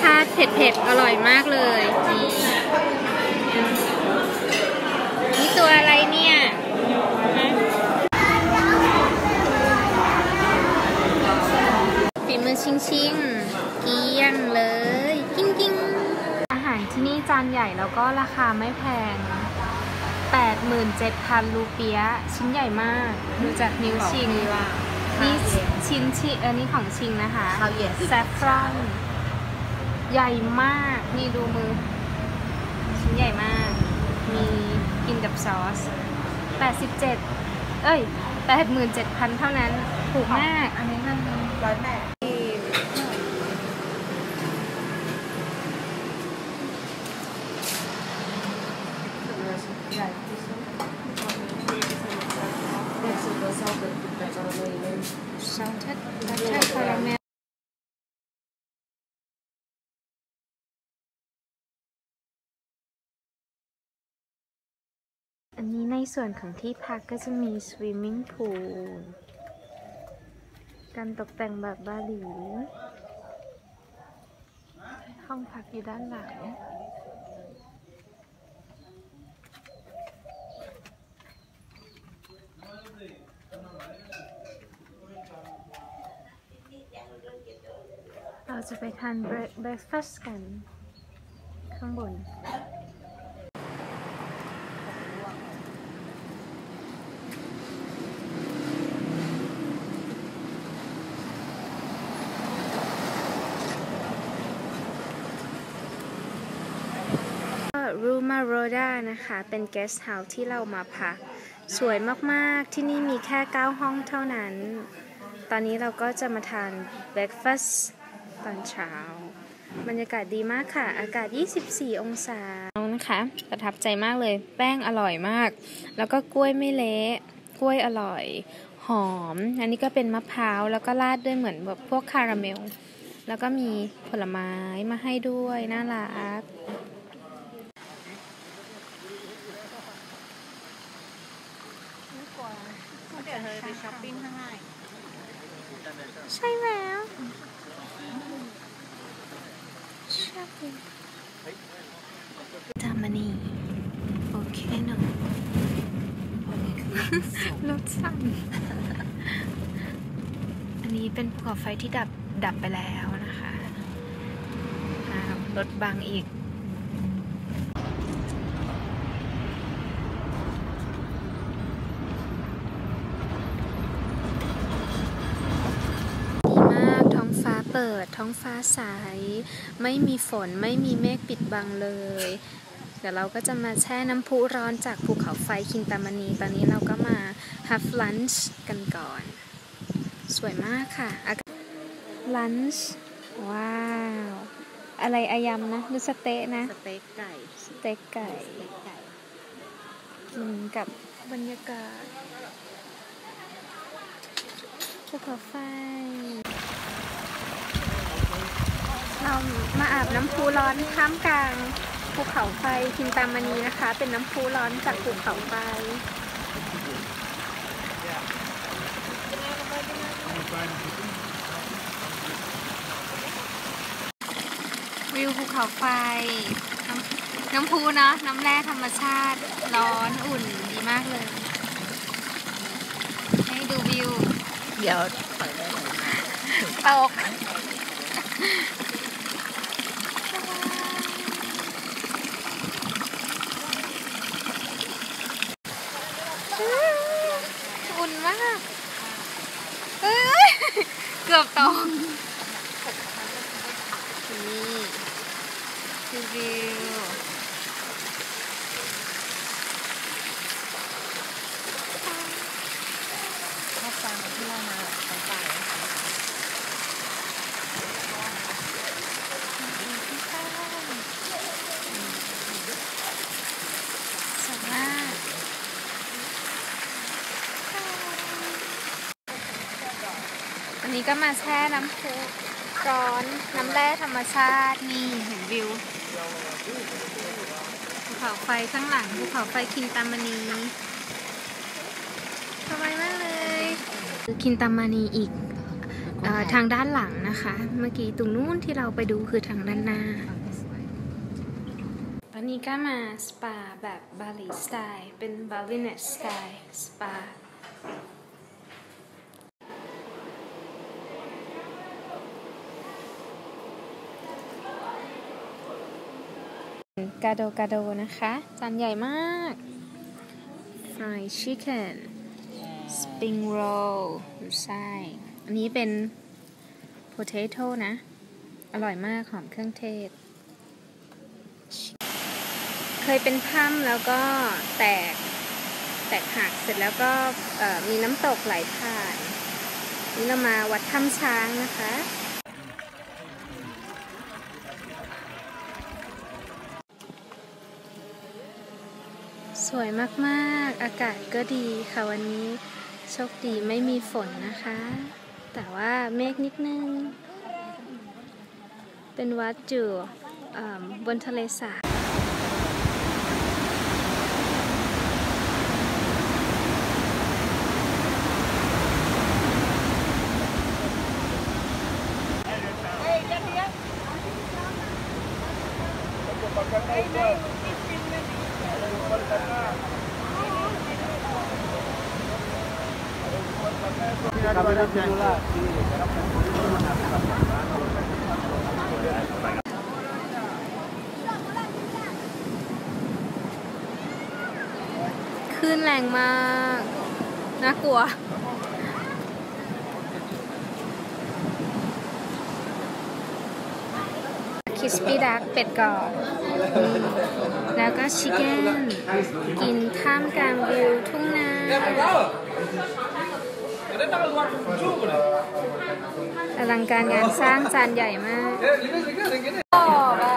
ชาติเผ็ดๆ อร่อยมากเลยนี่นี่ตัวอะไรเนี่ยฮะฝีมือชิงชิงๆเกลี้ยงเลย กิ้งกิ้งอาหารที่นี่จานใหญ่แล้วก็ราคาไม่แพง 87,000 รูเปียะชิ้นใหญ่มาก ดูจากนิ้วชิงนี่ชิ้นชิอันนี้ของชิงนะคะข้าวเย็นแซฟรอน ใหญ่มาก นี่ดูมือ ชิ้นใหญ่มาก มีกินกับซอส 87 เอ้ย 87,000 เท่านั้น ถูกมาก อันนี้มันร้อยแปดซอสทัดทัดทัดคาราเมล นนี้ในส่วนของที่พักก็จะมี swimming pool การตกแต่งแบบบาหลีห้องพักอยู่ด้านหลัง เราจะไปทาน break- breakfast กัน ข้างบน รู มาโรดานะคะ เป็น guest house ที่เรามาพัก สวยมากๆ ที่นี่มีแค่ 9 ห้องเท่านั้น ตอนนี้เราก็จะมาทาน breakfast ตอนเช้า บรรยากาศดีมากค่ะ อากาศ 24 องศานะคะ ประทับใจมากเลย แป้งอร่อยมาก แล้วก็กล้วยไม่เละ กล้วยอร่อย หอม อันนี้ก็เป็นมะพร้าว แล้วก็ราดด้วยเหมือนแบบพวกคาราเมล แล้วก็มีผลไม้มาให้ด้วย น่ารัก เดี๋ยวเธอไปช้อปปิ้งข้างในใช่แล้วชอบเลยจามานีโอเคเนาะรถสั่นอันนี้เป็นภูเขาไฟที่ดับดับไปแล้วนะคะอ้าวรถบังอีก ดีมากท้องฟ้า เปิดท้องฟ้าใส ไม่มีฝนไม่มีเมฆปิดบังเลย เดี๋ยวเราก็จะมาแช่น้ำพุร้อนจากภูเขาไฟคินตามณี ตอนนี้เราก็มา have lunch กันก่อน สวยมากค่ะ lunch ว้าว อะไรอายำนะดูสเต๊ะนะ สเต็กไก่สเต็กไก่สเต็กไก่กินกับบรรยากาศภูเขาไฟ เรามาอาบน้ำพุร้อนท่ามกลางภูเขาไฟคินตามณีนะคะ เป็นน้ำพุร้อนจากภูเขาไฟวิวภูเขาไฟ น้ำน้ำพุเนาะน้ำแร่ธรรมชาติร้อนอุ่นดีมากเลย ให้ดูวิว เดี๋ยวเปิดได้เลยตกอุ่นมากเอ้ยเกือบตกนี่คือวิว ข้าวฟางที่เรามาของไก่ สวยมาก วั นี้ก็มาแช่น้ำพุร้อนน้ำแร่ธรรมชาตินี่เห็นวิวภูเขาไฟข้างหลังภูเขาไฟคินตามานีสบายมากเลยคินตามานีอีกอทางด้านหลังนะคะ เมื่อกี้ตรงนู้นที่เราไปดูคือทางด้านหน้าตอนนี้ก็มาสปาแบบบาหลีสไตล์เป็น Balinese style spa กาโดกาโดนะคะ จานใหญ่มาก fried chicken spring roll ดูไสอันนี้เป็น potato นะ อร่อยมากหอมเครื่องเทศ เคยเป็นถ้ำแล้วก็แตก แตกหักเสร็จแล้วก็มีน้ำตกไหลผ่าน นี่เรามาวัดถ้ำช้างนะคะ สวยมากๆ อากาศก็ดีค่ะวันนี้ โชคดีไม่มีฝนนะคะ แต่ว่าเมฆนิดนึง เป็นวัดอยู่เอิ่มบนทะเลสาบ คลื่นแรงมาก น่ากลัวคิสปี้ดักเป็ดกรอบ แล้วก็ชิคเก้นกินท่ามกลางวิวทุ่งนาอลังการงานสร้างจานใหญ่มากกรอบอะ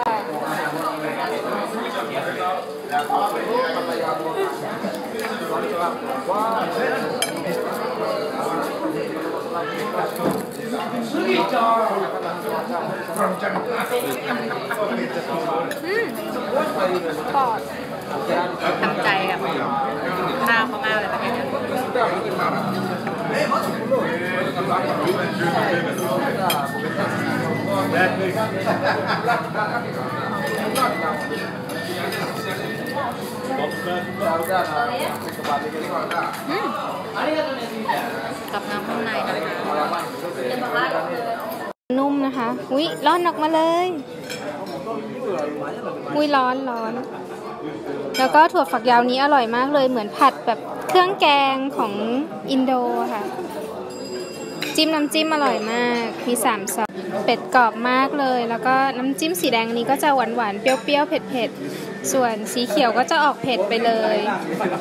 อืม กรอบทำใจกับข้าวเขามากเลยประเทศนี้อืมกับน้ำข้างในนะคะ นุ่มนะคะ อุ้ยร้อนออกมาเลย อุ้ยร้อนร้อน แล้วก็ถั่วฝักยาวนี้อร่อยมากเลย เหมือนผัดแบบเครื่องแกงของอินโดค่ะ จิ้มน้ำจิ้มอร่อยมาก มีสามซอสเป็ดกรอบมากเลย แล้วก็น้ำจิ้มสีแดงนี้ก็จะหวานหวานเปรี้ยวๆ เผ็ดๆ ส่วนสีเขียวก็จะออกเผ็ดไปเลย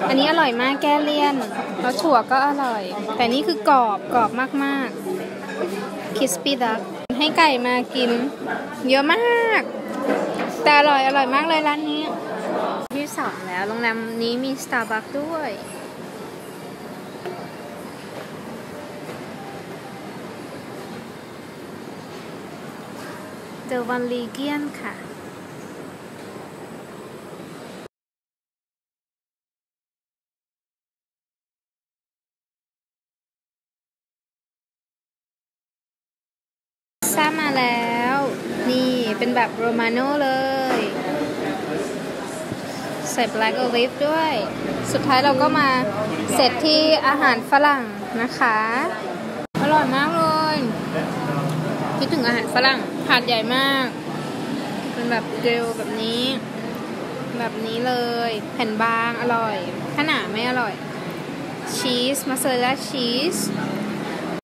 อันนี้อร่อยมากแก้เลี่ยน แล้วถั่วก็อร่อย แต่นี่คือกรอบกรอบมากๆ crispy duck ให้ไก่มากิน เยอะมาก แต่อร่อยอร่อยมากเลยร้านนี้ ที่สองแล้วโรงแรมนี้มีสตาร์บัคด้วยเดวันลีเกียนค่ะ ซ่ามาแล้ว นี่เป็นแบบโรมาโน่เลย ใส่ black olive ด้วย สุดท้ายเราก็มาเสร็จที่อาหารฝรั่งนะคะ อร่อยมากเลย คิดถึงอาหารฝรั่งถาดใหญ่มาก เป็นแบบเกลแบบนี้ แบบนี้เลย แผ่นบางอร่อยถ้าหนาไม่อร่อย ชีสมาเซอร์ลาชีส